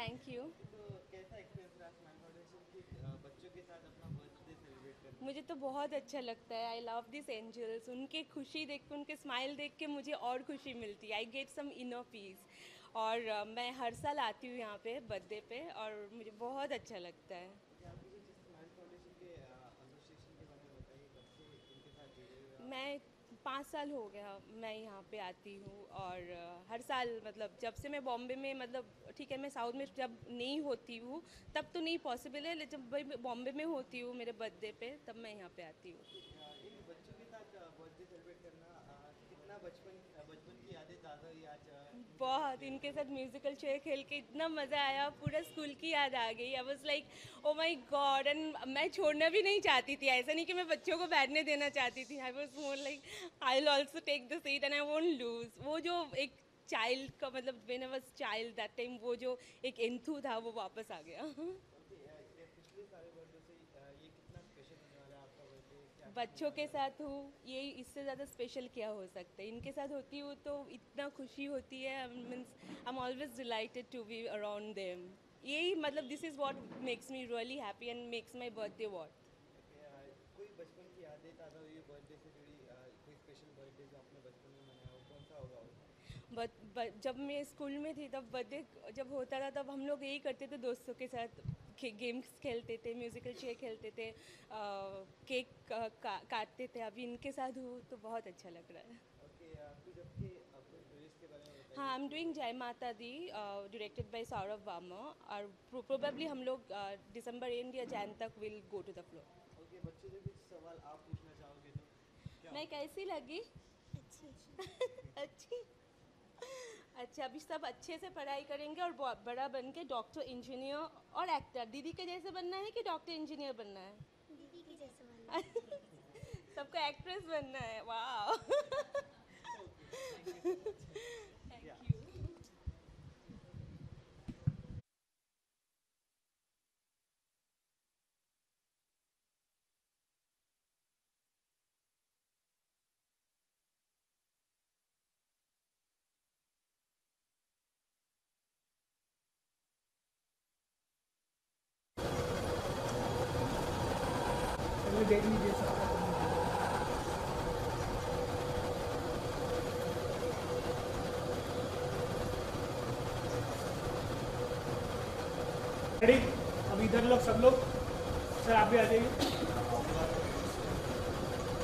Thank you कैसा experience रहा Smile Foundation की बच्चों के साथ अपना बर्थडे सेलिब्रेट करना मुझे तो बहुत अच्छा लगता है. आई लव दिस एंजल्स उनके खुशी देख के उनके स्माइल देख के मुझे और खुशी मिलती है. I get some inner peace और मैं हर साल आती हूँ यहाँ पे बर्थडे पे और मुझे बहुत अच्छा लगता है? में पाँच साल हो गया मैं यहाँ पे आती हूँ और हर साल मतलब जब से मैं बॉम्बे में मतलब ठीक है, मैं साउथ में जब नहीं होती हूँ, तब तो नहीं पॉसिबल है, लेकिन जब बॉम्बे में होती हूँ मेरे बर्थडे पे, तब मैं यहाँ पे आती हूँ अ, इन बच्चों के साथ बर्थडे सेलिब्रेट करना अ, कितना बहुत, इनके साथ म्यूजिकल चेयर खेल के इतना मज़ा आया, पूरा स्कूल की याद आ गई। I was like oh my God and मैं छोड़ना भी नहीं चाहती थी। ऐसा नहीं कि मैं बच्चों को बैठने देना चाहती थी। I was more like I also take the seat and I won't lose वो जो एक चाइल्ड का मतलब when I was child that time वो जो एक एंथू था, वो वापस आ गया ओके अ, ये पिछले सारे बर्थडे से अ, ये कितना स्पेशल होने वाला है आपका बर्थडे क्या बच्चों के साथ हूँ, ये इससे ज़्यादा स्पेशल क्या हो सकता है? इनके साथ होती हूँ तो इतना खुशी होती है means I am always delighted to be around them यही मतलब this is what makes me really happy and makes my birthday what okay, uh, कोई बचपन की यादें ताज़ा हुई है बर्थडे से जुड़ी अ, कोई स्पेशल बर्थडे जो आपने बचपन में मनाया हो कौन सा होगा बट बट जब मैं स्कूल में थी तब बर्थडे जब होता था तब हम लोग यही करते थे दोस्तों के साथ। गेम्स खेलते थे म्यूज़िकल चेयर खेलते थे केक का, काटते थे। अभी इनके साथ हूँ तो बहुत अच्छा लग रहा है। के हाँ आई am doing Jai Mata Di directed by Saurabh Vama और प्रोबेबली हम लोग दिसंबर एंड या जैन तक will go to the floor okay बच्चों से कुछ सवाल आप पूछना चाहोगे तो मैं कैसी लगी? अच्छी अच्छा। अभी सब अच्छे से पढ़ाई करेंगे और बड़ा बन के डॉक्टर इंजीनियर और एक्टर दीदी के जैसे बनना है कि डॉक्टर इंजीनियर बनना है? दीदी के जैसे बनना सबको एक्ट्रेस बनना है। वाह सब। रेडी अब इधर लोग सब लोग, सर आप भी आ जाइए।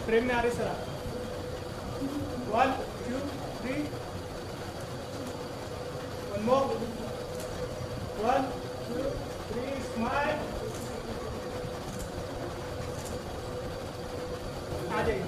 ट्रेन में आ रहे सर आप। One two three one more one two three smile आ जाइए।